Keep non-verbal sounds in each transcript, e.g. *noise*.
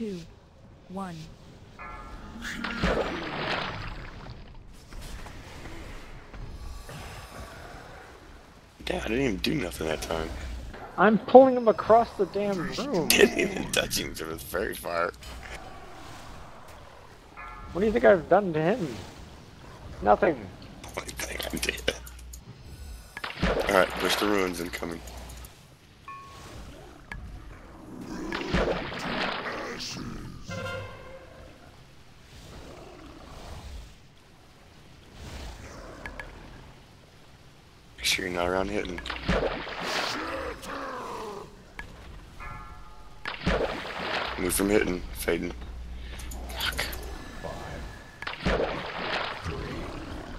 two, one. Damn, I didn't even do nothing that time. I'm pulling him across the damn *laughs* room. Didn't even touch him, it was very far. What do you think I've done to him? Nothing. Only thing I did. Alright, push the runes incoming. Make sure you're not around hitting. Move from hitting, fading. Fuck.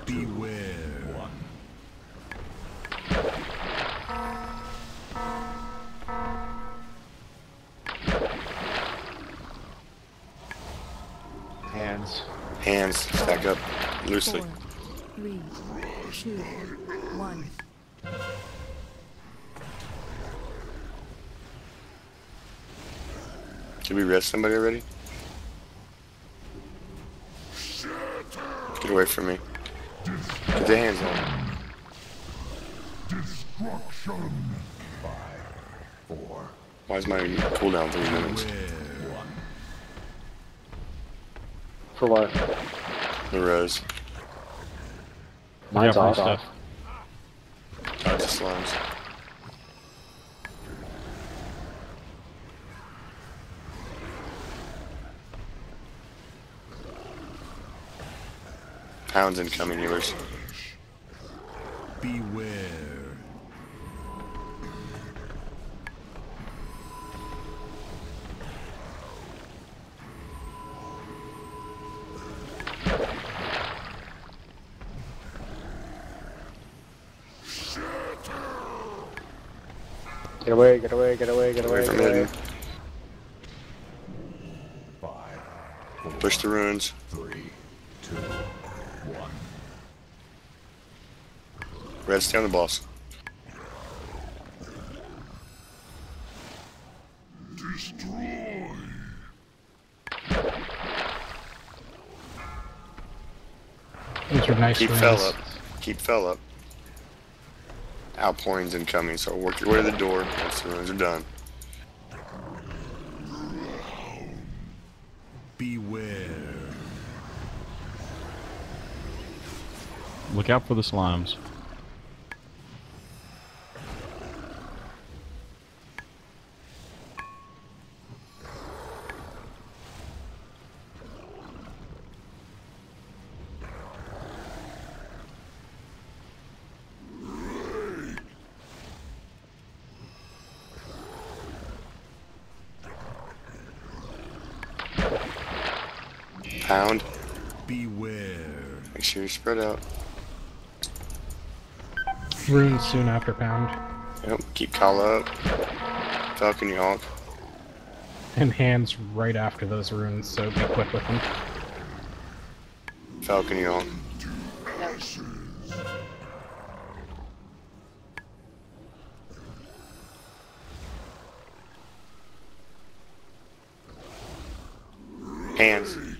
Beware. One. Hands. Hands, stack up loosely. Four, three, two, one. Did we rest somebody already? Get away from me. Get the hands on. Destruction. Five. Four. Why is my cooldown three minutes? Beware. One. For what? The rose. Mine's Yeah, off. The slimes. Pounds incoming, yours. Beware. Get away, get away, get away, get Away away, get away. hitting. Five. Push the runes. Three. Two. One. Red, stay on the boss. Destroy. Those are nice Keep runes. fell up. Keep fell up. Outpourings incoming, so work your way to the door once the runes are done. Beware. Look out for the slimes. Pound. Beware. Make sure you spread out. Runes soon after pound. Yep, keep Kala up. Falcon Yonk. And hands right after those runes, so be quick with them. Falcon Yonk. Hands.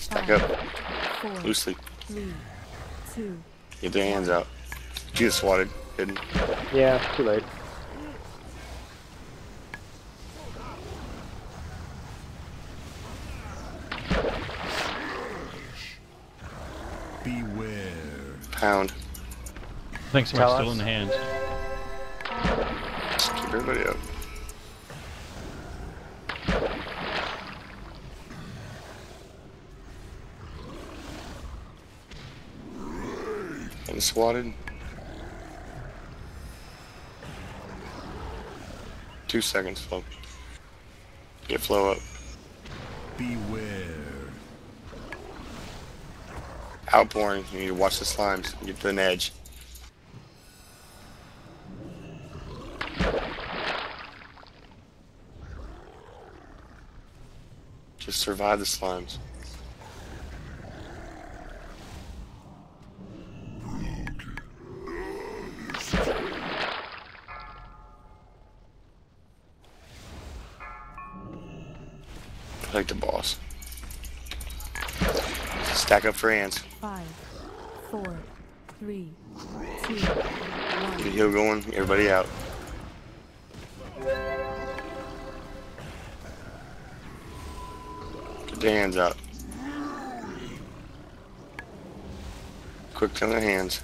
Stack up Four, loosely. three, two, Get the hands out. She gets swatted. Hidden. Yeah, too late. Beware. Pound. I think somebody's Tell still us. in the hands. Keep everybody up. Swatted. Two seconds, flow. Get flow up. Beware. Outpouring. You need to watch the slimes. Get to an edge. Just survive the slimes. Like the boss. Stack up for hands. Five, four, three, two, Get heal going. Everybody out. Get the hands out. Quick on the hands.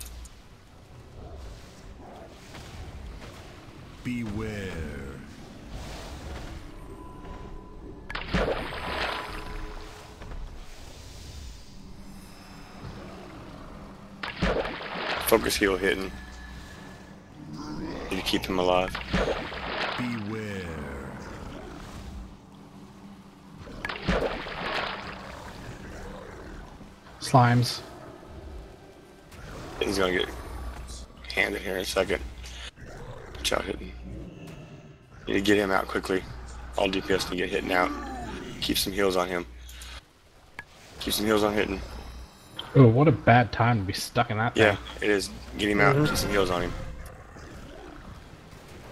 Beware. Focus heal hitting. Need to keep him alive. Beware. Slimes. He's gonna get handed here in a second. Watch out hitting. Need to get him out quickly. All DPS to get hitting out. Keep some heals on him. Keep some heals on hitting. Oh, what a bad time to be stuck in that Yeah, it is. Get him out. Mm-hmm. Keep some heals on him.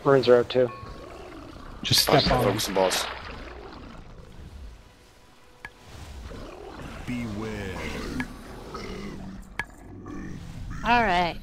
Runes are out too. Just step Focus on him. the boss. Beware. All right.